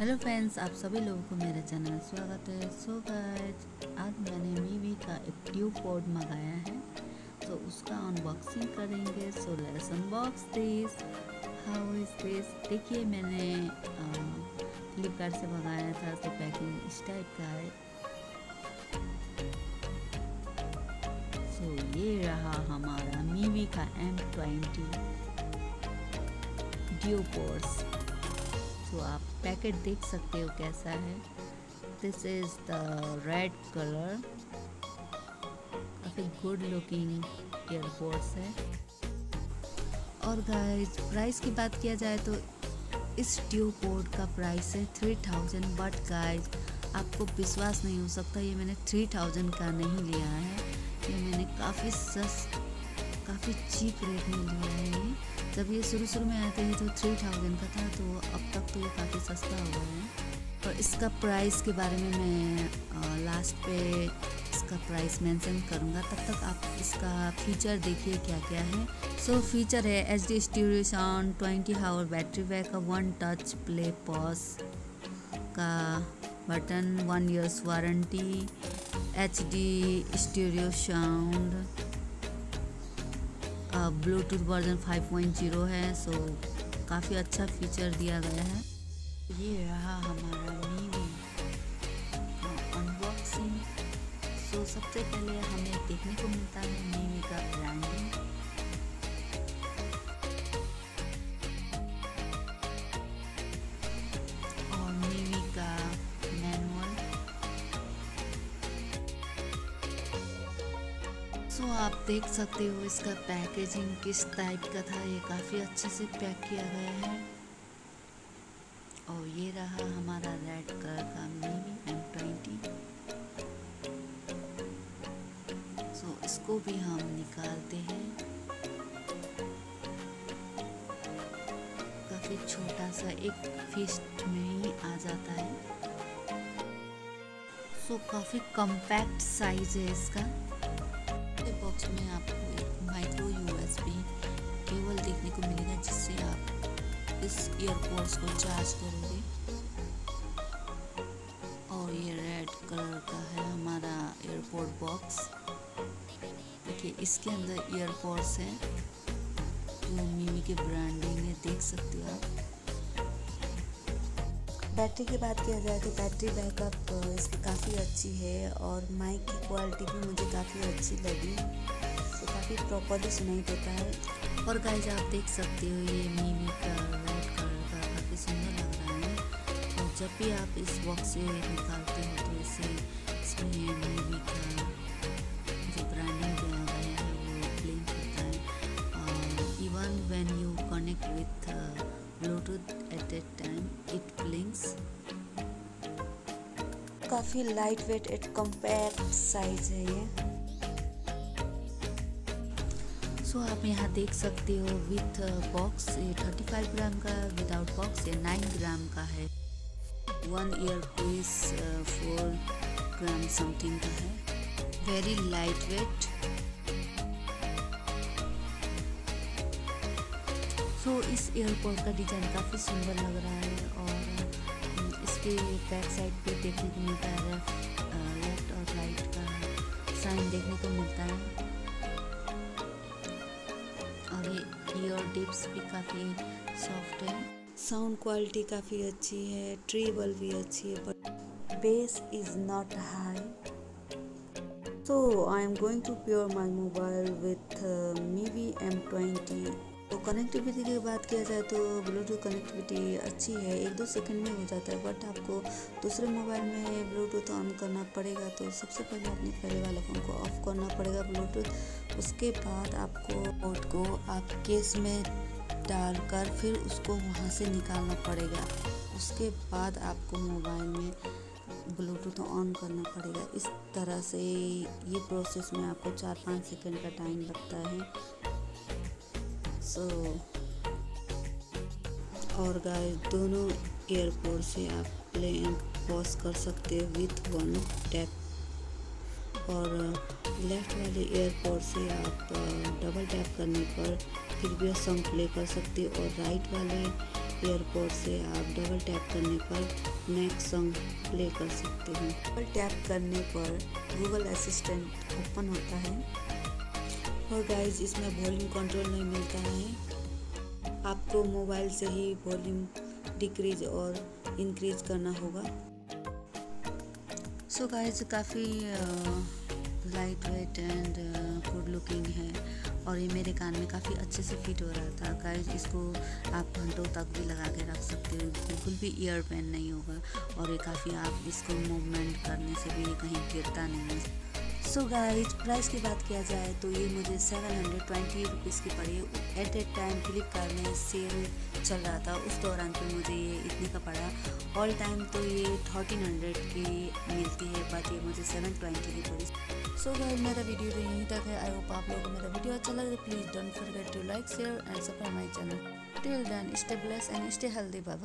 Hello friends आप सभी लोगों को मेरे चैनल में स्वागत है। सो गाइस आज मैंने मीवी का एक ट्यूब पोर्ट मंगाया है। तो उसका अनबॉक्सिंग करेंगे। So let's unbox this how is this देखिए मैंने फ्लिपकार्ट से मंगाया था तो पैकिंग इस टाइप का है। सो ये रहा हमारा मीवी का एम ट्वेंटी ड्यू पोर्ट्स तो आप पैकेट देख सकते हो कैसा है। This is the red colour काफ़ी गुड लुकिंग एयरपोर्ट्स है। और गाइस प्राइस की बात किया जाए तो इस ट्यूब पोर्ट का प्राइस है थ्री थाउज़ेंड बट गाइस आपको विश्वास नहीं हो सकता ये मैंने थ्री थाउज़ेंड का नहीं लिया है। ये मैंने काफ़ी सस्त काफ़ी चीप रेट में लिया है जब ये शुरू शुरू में आए थे तो थ्री थाउज़ेंड का था तो अब तक तो ये काफ़ी सस्ता हो गया है। और इसका प्राइस के बारे में मैं लास्ट पे इसका प्राइस मेंशन करूँगा। तब तक आप इसका फीचर देखिए क्या क्या है। सो so, फीचर है H D studio sound twenty hour battery back का वन टच प्ले पॉज का button one years warranty H D studio sound Bluetooth version 5.0 है सो काफ़ी अच्छा फीचर दिया गया है। ये रहा हमारा मीवी अनबॉक्सिंग सो सबसे पहले हमें देखने को मिलता है मीवी का ब्रांडिंग सो आप देख सकते हो इसका पैकेजिंग किस टाइप का था। ये काफ़ी अच्छे से पैक किया गया है। और ये रहा हमारा रेड कलर का मीवी एम ट्वेंटी सो इसको भी हम निकालते हैं। काफ़ी छोटा सा एक फिस्ट में ही आ जाता है। सो काफ़ी कम्पैक्ट साइज़ है इसका। बॉक्स में आपको एक माइक्रो यूएसबी केबल देखने को मिलेगा, जिससे आप इस ईयरपोर्ट्स को चार्ज करोगे। और ये रेड कलर का है हमारा एयरपोर्ट बॉक्स देखिए, इसके अंदर ईयरपोर्ट्स हैं। जो मिमी के ब्रांडिंग है देख सकते हो आप। बैटरी की बात किया जाए तो बैटरी बैकअप इसकी काफ़ी अच्छी है और माइक की क्वालिटी भी मुझे काफ़ी अच्छी लगी। तो काफ़ी प्रॉपरली सुनाई देता है और गाइज़ आप देख सकते हो ये मीमी का रेड कलर का काफ़ी सुंदर लग रहा है। और जब भी आप इस बॉक्स से निकालते हो तो इसे, इसमें मीमी का काफ़ी light weight at compact size है ये। सो so, आप यहाँ देख सकते हो विथ बॉक्स ये 35 ग्राम का विदाउट बॉक्स ये 9 ग्राम का है। One ear piece four gram something का है। वेरी लाइट वेट सो इस एयरपोर्ट का डिज़ाइन काफ़ी सुंदर लग रहा है और इसके बैक साइड पे देखने को मिलता है लेफ़्ट और राइट का साइन देखने को मिलता है। और ये ईयर टिप्स भी काफ़ी सॉफ्ट है। साउंड क्वालिटी काफ़ी अच्छी है ट्रीबल भी अच्छी है but bass is not high so I am going to pair my mobile with uh, MIUI M20 तो कनेक्टिविटी की बात किया जाए तो ब्लूटूथ कनेक्टिविटी अच्छी है, एक दो सेकंड में हो जाता है बट आपको दूसरे मोबाइल में ब्लूटूथ ऑन करना पड़ेगा तो सबसे पहले अपने पहले वाले फ़ोन को ऑफ़ करना पड़ेगा ब्लूटूथ उसके बाद आपको पोर्ट को आप केस में डालकर फिर उसको वहाँ से निकालना पड़ेगा। उसके बाद आपको मोबाइल में ब्लूटूथ ऑन करना पड़ेगा। इस तरह से ये प्रोसेस में आपको चार पाँच सेकंड का टाइम लगता है। सो और गाय दोनों एयरपोर्ट से आप प्ले एंड पॉज कर सकते हो विथ वन टैप और लेफ़्ट वाले एयरपोर्ट से आप डबल टैप करने पर फिर भी सॉन्ग प्ले कर सकते हो और राइट वाले एयरपोर्ट से आप डबल टैप करने पर नेक्स्ट सॉन्ग प्ले कर सकते हैं। डबल टैप करने पर गूगल असिस्टेंट ओपन होता है। और गाइज़ इसमें वॉल्यूम कंट्रोल नहीं मिलता है। आपको मोबाइल से ही वॉल्यूम डिक्रीज और इंक्रीज करना होगा। सो so गाइज़ काफ़ी light weight and good looking है। और ये मेरे कान में काफ़ी अच्छे से फिट हो रहा था। गाइज़ इसको आप घंटों तक भी लगा के रख सकते हो। बिल्कुल भी ईयर पेन नहीं होगा। और ये काफ़ी आप इसको मूवमेंट करने से भी कहीं गिरता नहीं है। सो गाइज़ प्राइस की बात किया जाए तो ये मुझे सेवन हंड्रेड ट्वेंटी रुपीज़ की पड़ी एट ए टाइम फ्लिपकार्ट में सेल चल रहा था। उस दौरान पे मुझे ये इतने का पड़ा। ऑल टाइम तो ये थर्टीन हंड्रेड की मिलती है बट ये मुझे सेवन ट्वेंटी की पड़ी। सो so गाइज़ मेरा वीडियो तो यहीं तक है। आई होप आप लोगों को मेरा वीडियो अच्छा लगे। Please don't forget to like share and subscribe my channel till then stay blessed and stay healthy bye